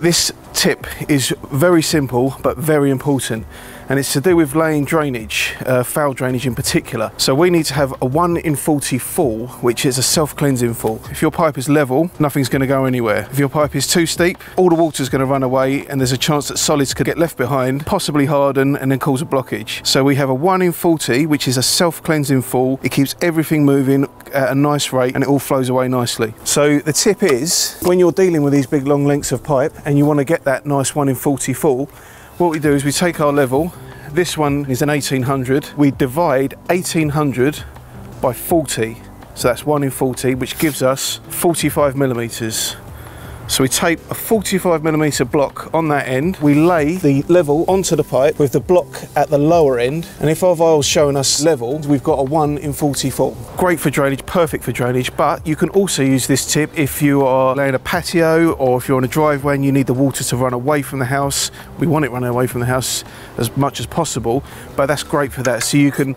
This tip is very simple but very important and it's to do with laying drainage, uh, foul drainage in particular. So we need to have a 1 in 40 fall, which is a self-cleansing fall. If your pipe is level, nothing's going to go anywhere. If your pipe is too steep, all the water's going to run away and there's a chance that solids could get left behind, possibly harden and then cause a blockage. So we have a 1 in 40, which is a self-cleansing fall. It keeps everything moving at a nice rate and it all flows away nicely. So the tip is, when you're dealing with these big long lengths of pipe and you want to get that nice 1 in 40 fall, what we do is we take our level, this one is an 1800, we divide 1800 by 40, so that's 1 in 40, which gives us 45 millimetres. So we tape a 45 millimetre block on that end. We lay the level onto the pipe with the block at the lower end. And if our vial's showing us level, we've got a 1 in 44. Great for drainage, perfect for drainage, but you can also use this tip if you are laying a patio or if you're on a driveway and you need the water to run away from the house. We want it running away from the house as much as possible, but that's great for that. So you can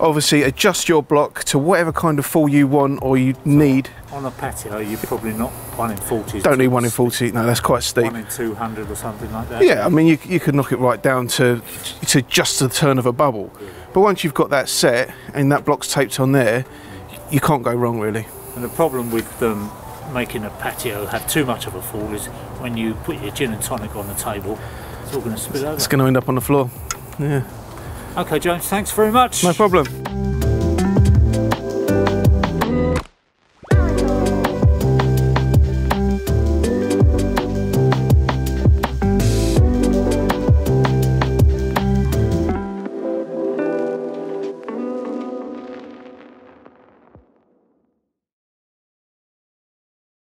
obviously adjust your block to whatever kind of fall you want or you need. On a patio, you're probably not 1 in 40. Don't need 1 in 40, no, that's quite steep. 1 in 200 or something like that. Yeah, I mean, you, you could knock it right down to, to just the turn of a bubble. But once you've got that set and that block's taped on there, you can't go wrong really. And the problem with um, making a patio have too much of a fall is when you put your gin and tonic on the table, it's all going to spill over. It's going to end up on the floor. Yeah. Okay, James, thanks very much. No problem.